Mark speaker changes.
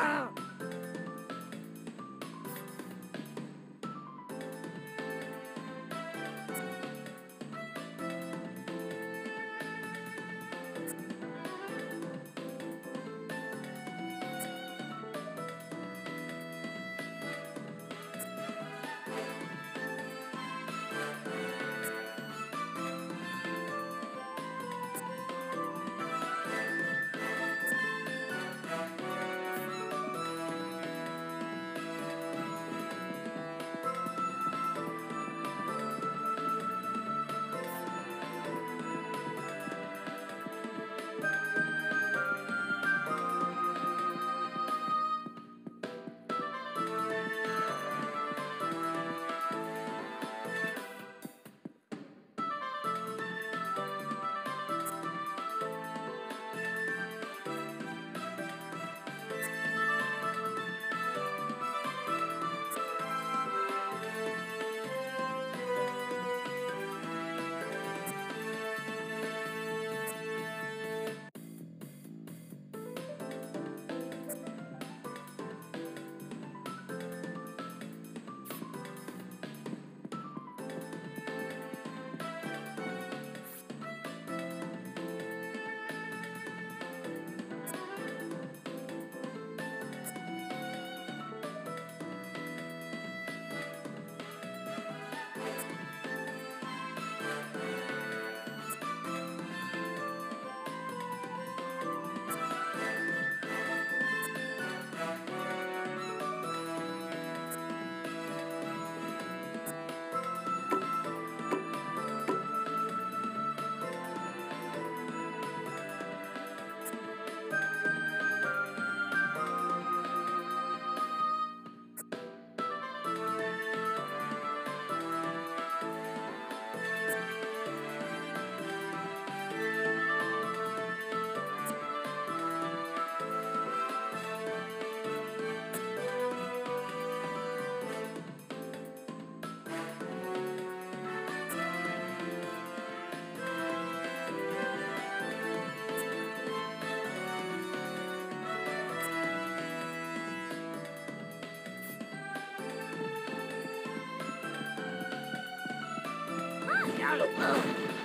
Speaker 1: Ah! our love.